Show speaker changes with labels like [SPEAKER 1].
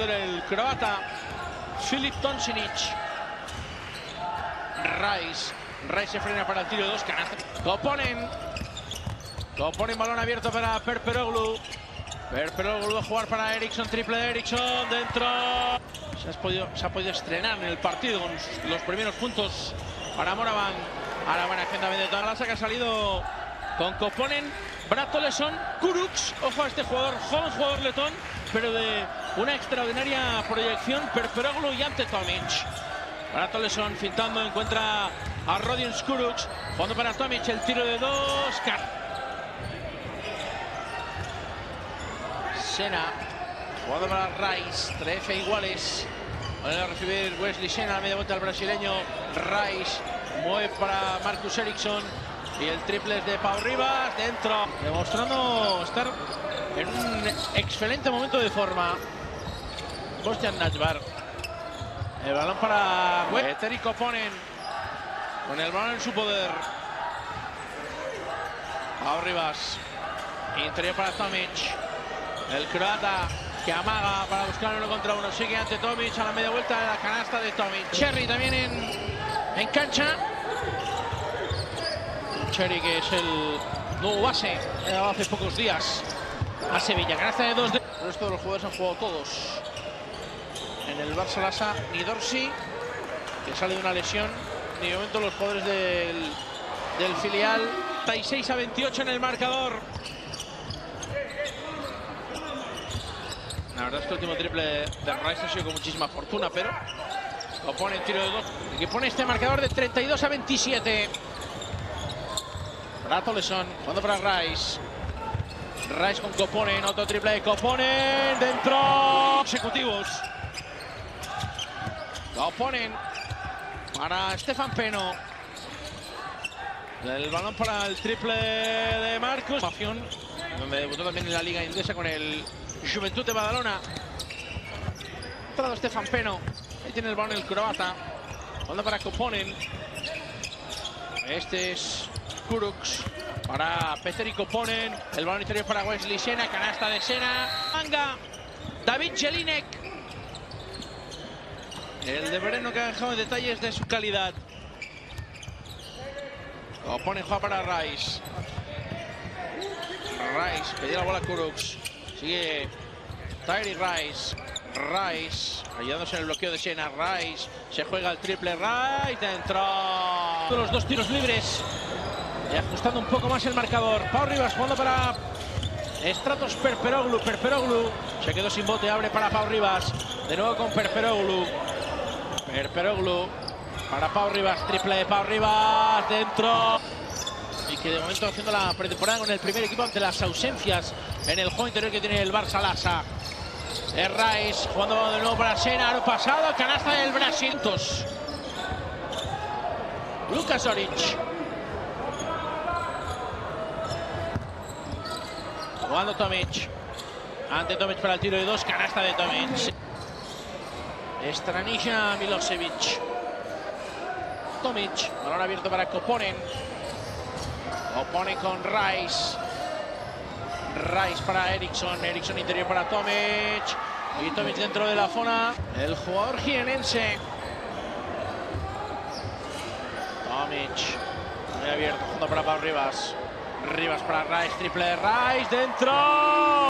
[SPEAKER 1] El croata Filip Tonsinic. Rice. Rice se frena para el tiro de dos canastas. Coponen. Coponen balón abierto para Perperoglu. Perperoglu va a jugar para Ericsson. Triple de Ericsson. Dentro. Se, has podido, se ha podido estrenar en el partido los primeros puntos para Moravan. A la buena agenda de toda la que ha salido con Coponen. Bratoleson, Kuruks, ojo a este jugador, joven jugador letón, pero de una extraordinaria proyección, Perperoglu y ante Tomic. Bratoleson fintando, encuentra a Rodion Kuruks, jugando para Tomic, el tiro de dos. Sena, jugando para Rice, 13 iguales. Va a recibir Wesley Sena, media vuelta al brasileño. Rice mueve para Marcus Ericsson. Y el triple de Pau Rivas, dentro, demostrando estar en un excelente momento de forma. Bostian Najbar. El balón para Eteri Koponen. Con el balón en su poder. Pau Rivas. Interior para Tomic. El croata que amaga para buscar uno contra uno. Sigue ante Tomic a la media vuelta de la canasta de Tomic. Cherry también en, en cancha. Cherry, que es el nuevo base, hace pocos días a Sevilla. Canasta de dos. De... El resto de los jugadores han jugado todos. En el Barça Lasa, ni Dorsi, que sale de una lesión, ni de momento los jugadores del, del filial. 36 a 28 en el marcador. La verdad es que el último triple de Rice ha sido con muchísima fortuna, pero lo pone tiro de dos. Que pone este marcador de 32 a 27. Bratoleson, jugando para Rice. Rice con Coponen, otro triple de Coponen, dentro. Consecutivos. Coponen para Stefan Peno. El balón para el triple de Marcos. Donde debutó también en la liga inglesa con el Juventud de Badalona. Entrado Stefan Peno. Ahí tiene el balón el croata. Jugando para Coponen. Este es Kuruks para Peteri Koponen. El balón interior para Wesley Sena. Canasta de Sena. Manga. David Jelinek. El de Breno que ha dejado detalles de su calidad. Koponen juega para Rice. Rice pedía la bola a Kuruks. Sigue Tyree Rice. Rice ayudándose en el bloqueo de Sena. Rice se juega el triple. Rice dentro. Los dos tiros libres. Y ajustando un poco más el marcador. Pau Rivas jugando para Stratos Perperoglu. Perperoglu se quedó sin bote. Abre para Pau Rivas. De nuevo con Perperoglu. Perperoglu para Pau Rivas. Triple de Pau Rivas. Dentro. Y que de momento haciendo la pretemporada con el primer equipo ante las ausencias en el juego interior que tiene el Barça Lasa. Es Rice jugando de nuevo para Sena. pasado. Canasta del Brasil. Lucas Oric. Jugando Tomic. Ante Tomic para el tiro de dos. Canasta de Tomic. Stranija Milosevic. Tomic. Balón abierto para Koponen. Koponen con Rice. Rice para Ericsson. Ericsson interior para Tomic. Y Tomic dentro de la zona. El jugador jienense. Tomic. Muy abierto. Jugando para Pau Rivas. Rivas para Rice. Triple de Rice. Dentro.